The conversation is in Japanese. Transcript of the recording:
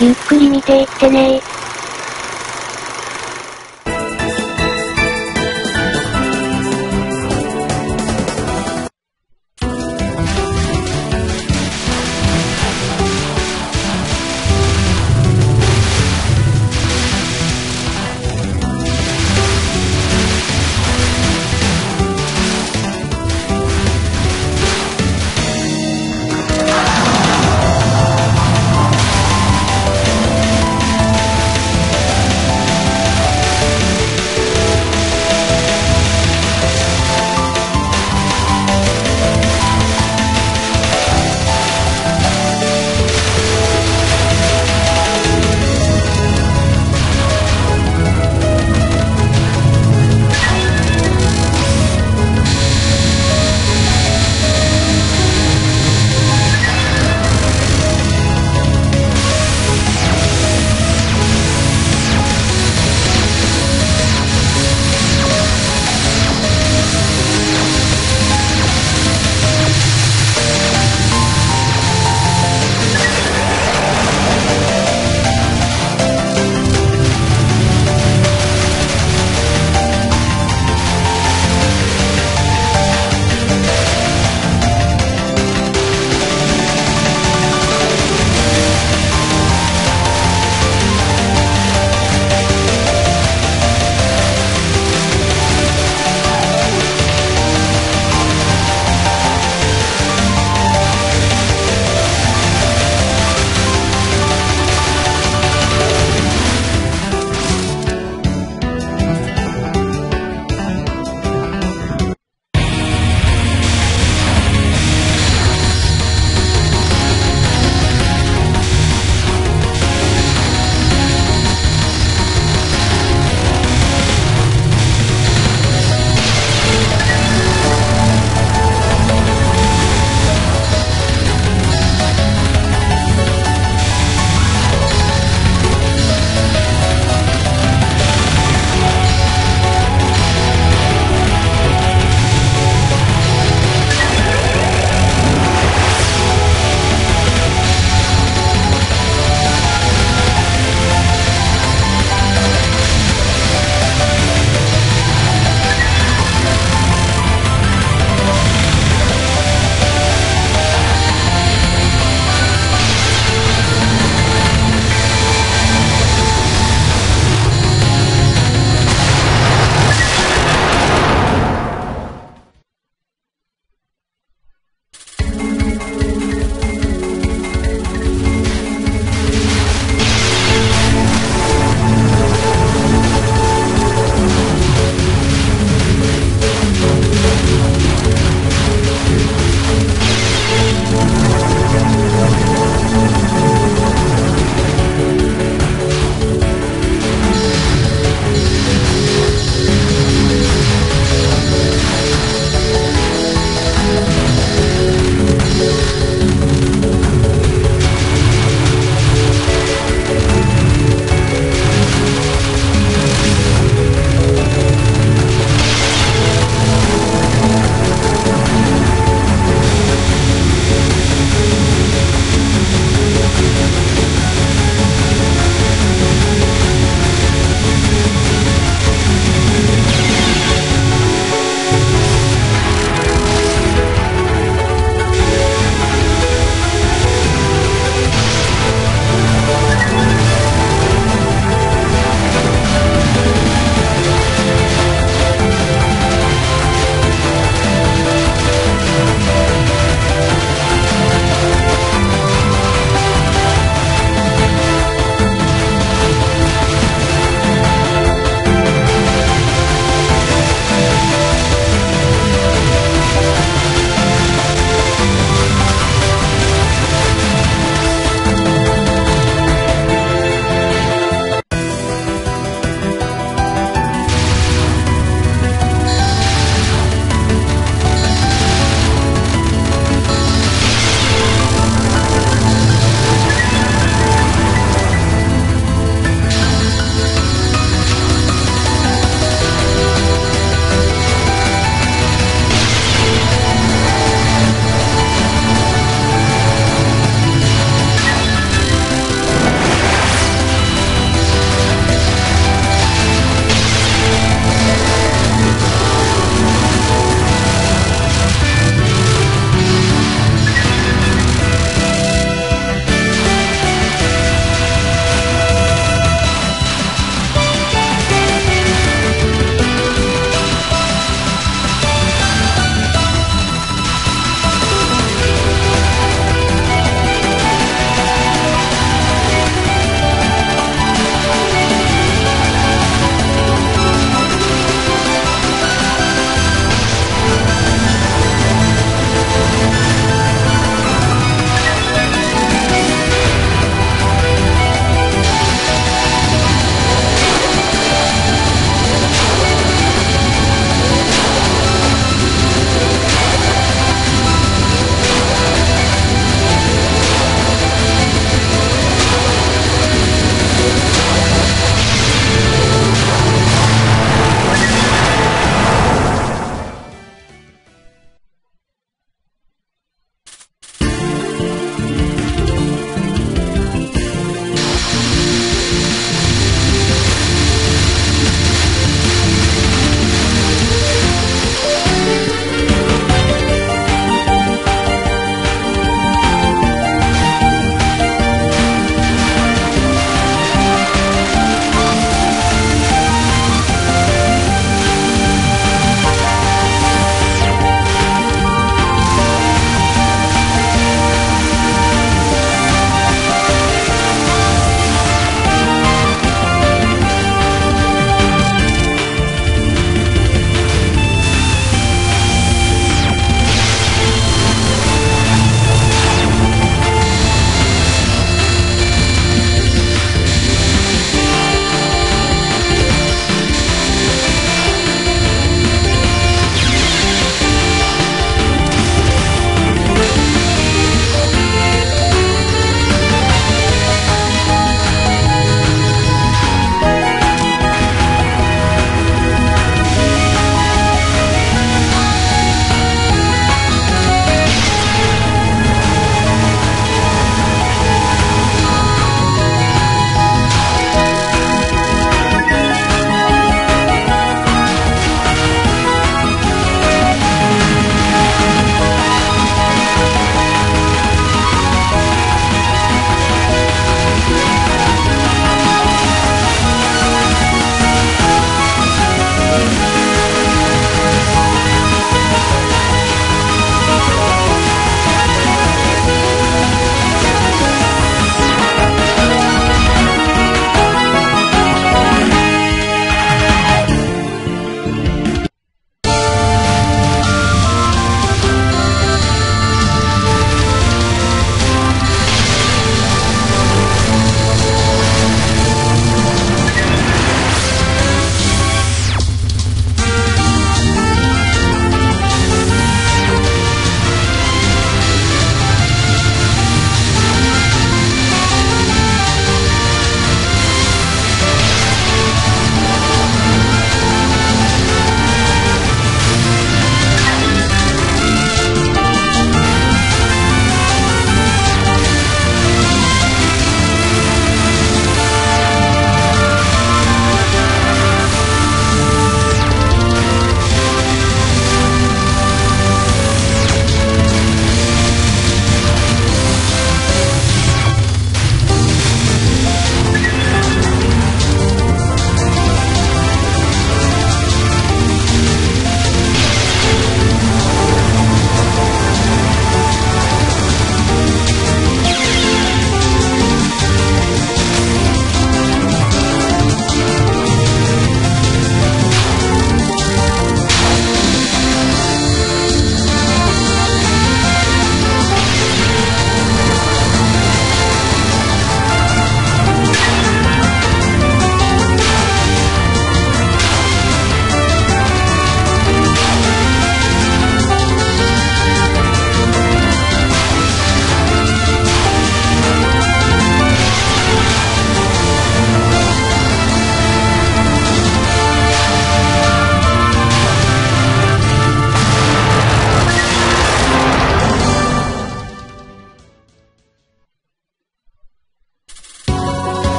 ゆっくり見ていってね